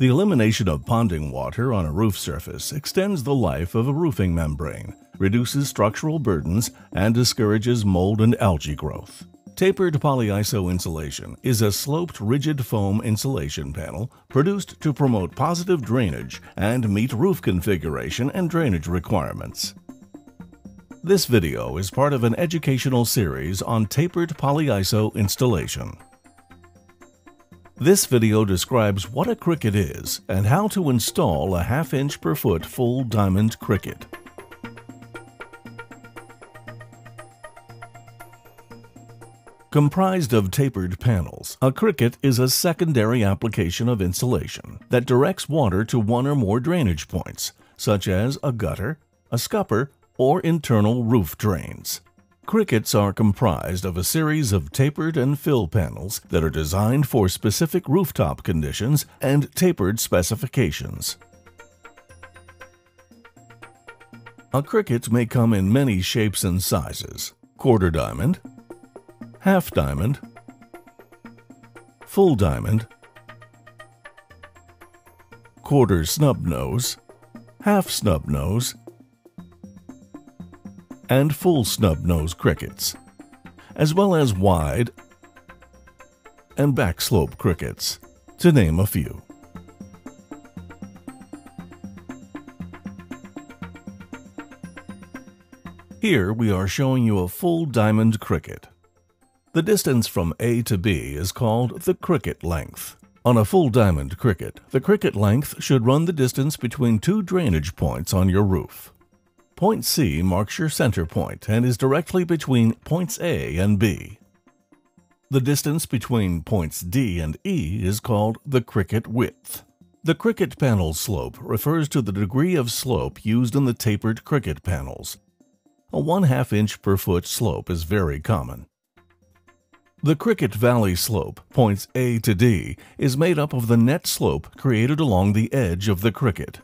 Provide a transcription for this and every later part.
The elimination of ponding water on a roof surface extends the life of a roofing membrane, reduces structural burdens, and discourages mold and algae growth. Tapered polyiso insulation is a sloped rigid foam insulation panel produced to promote positive drainage and meet roof configuration and drainage requirements. This video is part of an educational series on tapered polyiso installation. This video describes what a cricket is and how to install a half inch per foot full diamond cricket. Comprised of tapered panels, a cricket is a secondary application of insulation that directs water to one or more drainage points, such as a gutter, a scupper, or internal roof drains. Crickets are comprised of a series of tapered and fill panels that are designed for specific rooftop conditions and tapered specifications. A cricket may come in many shapes and sizes quarter diamond, half diamond, full diamond, quarter snub nose, half snub nose, and full snub nose crickets, as well as wide and back slope crickets, to name a few. Here we are showing you a full diamond cricket. The distance from A to B is called the cricket length. On a full diamond cricket, the cricket length should run the distance between two drainage points on your roof. Point C marks your center point and is directly between points A and B. The distance between points D and E is called the cricket width. The cricket panel slope refers to the degree of slope used in the tapered cricket panels. A 1 2 inch per foot slope is very common. The Cricket Valley slope, points A to D, is made up of the net slope created along the edge of the cricket.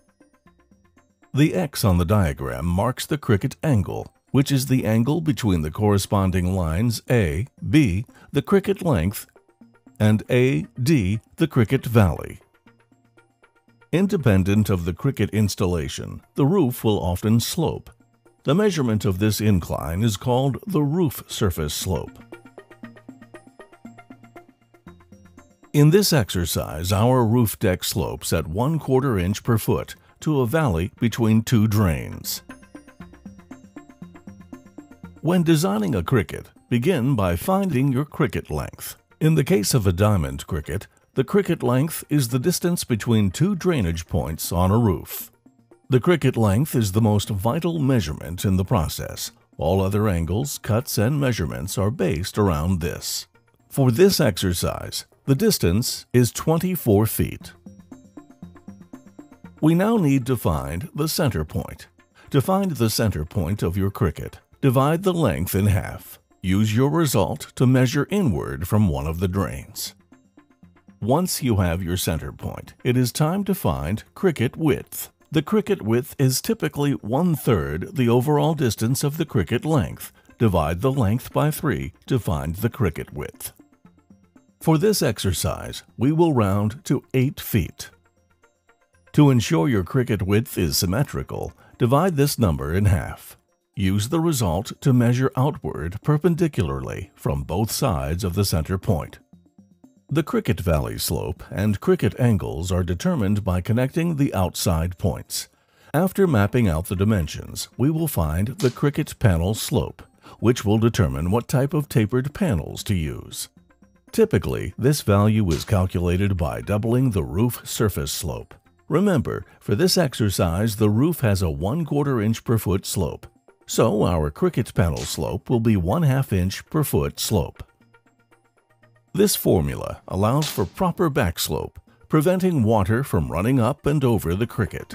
The X on the diagram marks the cricket angle, which is the angle between the corresponding lines A, B, the cricket length, and A, D, the cricket valley. Independent of the cricket installation, the roof will often slope. The measurement of this incline is called the roof surface slope. In this exercise, our roof deck slopes at 1 quarter inch per foot to a valley between two drains. When designing a cricket, begin by finding your cricket length. In the case of a diamond cricket, the cricket length is the distance between two drainage points on a roof. The cricket length is the most vital measurement in the process. All other angles, cuts, and measurements are based around this. For this exercise, the distance is 24 feet. We now need to find the center point. To find the center point of your cricket, divide the length in half. Use your result to measure inward from one of the drains. Once you have your center point, it is time to find cricket width. The cricket width is typically one-third the overall distance of the cricket length. Divide the length by 3 to find the cricket width. For this exercise, we will round to 8 feet. To ensure your cricket width is symmetrical, divide this number in half. Use the result to measure outward perpendicularly from both sides of the center point. The cricket valley slope and cricket angles are determined by connecting the outside points. After mapping out the dimensions, we will find the cricket panel slope, which will determine what type of tapered panels to use. Typically, this value is calculated by doubling the roof surface slope. Remember, for this exercise, the roof has a 1 quarter inch per foot slope. So our cricket panel slope will be 1 half inch per foot slope. This formula allows for proper back slope, preventing water from running up and over the cricket.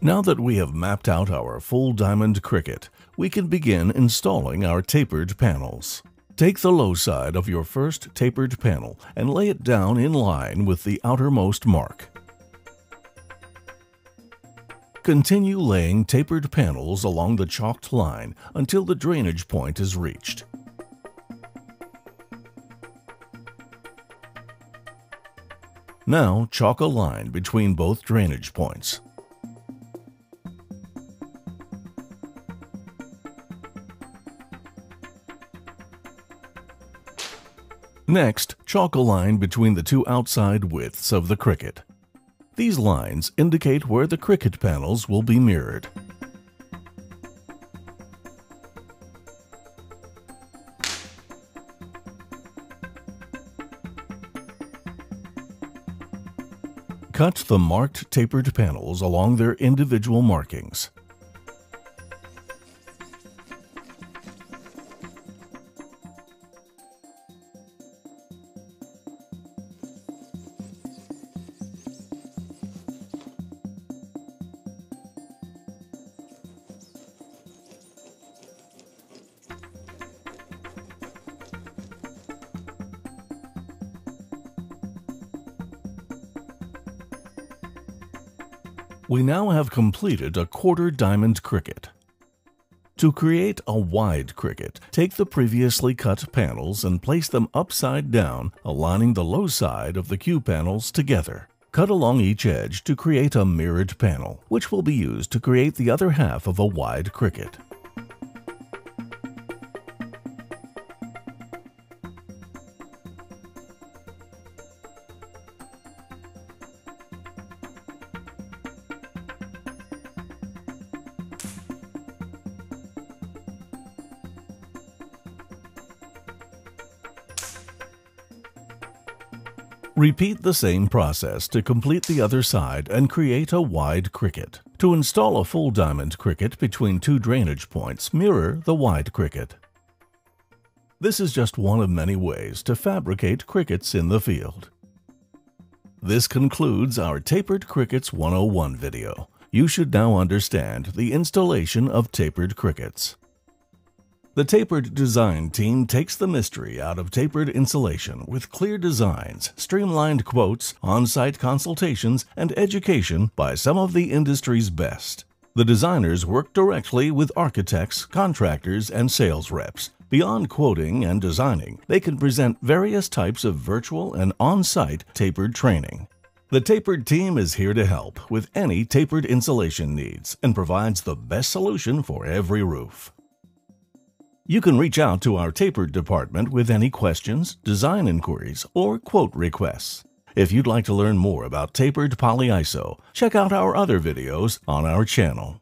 Now that we have mapped out our full diamond cricket, we can begin installing our tapered panels. Take the low side of your first tapered panel and lay it down in line with the outermost mark. Continue laying tapered panels along the chalked line until the drainage point is reached. Now chalk a line between both drainage points. Next, chalk a line between the two outside widths of the cricket. These lines indicate where the cricket panels will be mirrored. Cut the marked tapered panels along their individual markings. We now have completed a quarter diamond cricket. To create a wide cricket, take the previously cut panels and place them upside down, aligning the low side of the Q panels together. Cut along each edge to create a mirrored panel, which will be used to create the other half of a wide cricket. Repeat the same process to complete the other side and create a wide cricket. To install a full diamond cricket between two drainage points, mirror the wide cricket. This is just one of many ways to fabricate crickets in the field. This concludes our Tapered Crickets 101 video. You should now understand the installation of tapered crickets. The Tapered Design team takes the mystery out of tapered insulation with clear designs, streamlined quotes, on site consultations, and education by some of the industry's best. The designers work directly with architects, contractors, and sales reps. Beyond quoting and designing, they can present various types of virtual and on site tapered training. The Tapered team is here to help with any tapered insulation needs and provides the best solution for every roof. You can reach out to our tapered department with any questions, design inquiries, or quote requests. If you'd like to learn more about tapered polyiso, check out our other videos on our channel.